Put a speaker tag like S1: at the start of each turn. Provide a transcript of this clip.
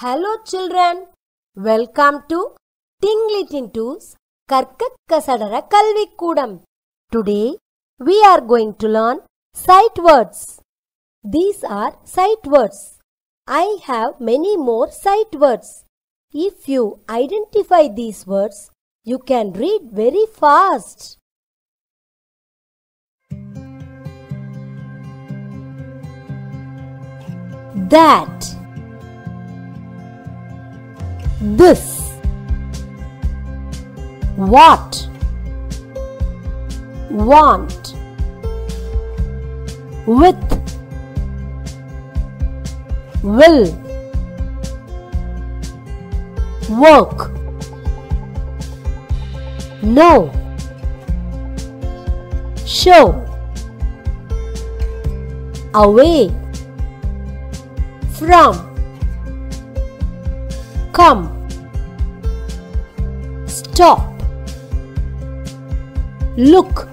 S1: Hello children, welcome to Tingly Tintu's Karkakkasadara Kalvi Koodam. Today we are going to learn sight words. These are sight words. I have many more sight words. If you identify these words, you can read very fast. That this. What? Want? With? Will? Work? No. Show? Away? From Come. Stop. Look